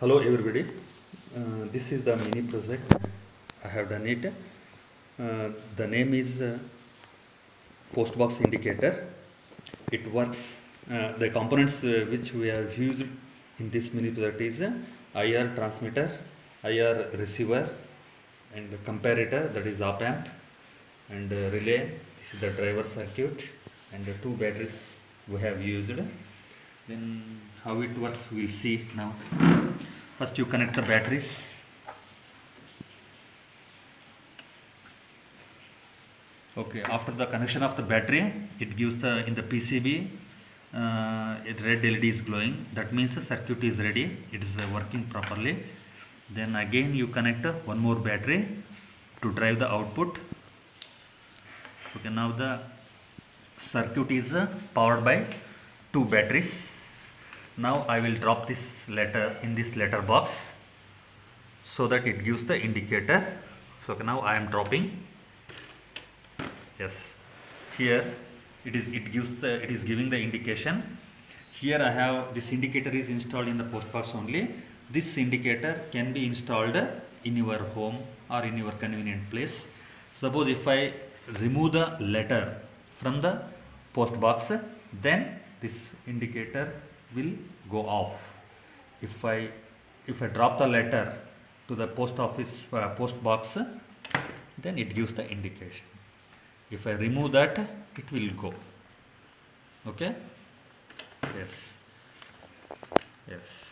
Hello everybody. Uh, this is the mini project. I have done it. Uh, the name is uh, Postbox Indicator. It works. Uh, the components uh, which we have used in this mini project is uh, IR transmitter, IR receiver, and comparator that is op amp, and uh, relay. This is the driver circuit, and the two batteries we have used. Then how it works we'll see now. First you connect the batteries. Okay, after the connection of the battery, it gives the in the PCB, uh, it red LED is glowing. That means the circuit is ready. It is uh, working properly. Then again you connect uh, one more battery to drive the output. Okay, now the circuit is uh, powered by two batteries. Now I will drop this letter in this letter box so that it gives the indicator. So now I am dropping. Yes, here it is. It gives the, it is giving the indication. Here I have this indicator is installed in the post box only. This indicator can be installed in your home or in your convenient place. Suppose if I remove the letter from the post box, then this indicator will go off. If I if I drop the letter to the post office uh, post box, then it gives the indication. If I remove that, it will go. Okay? Yes. Yes.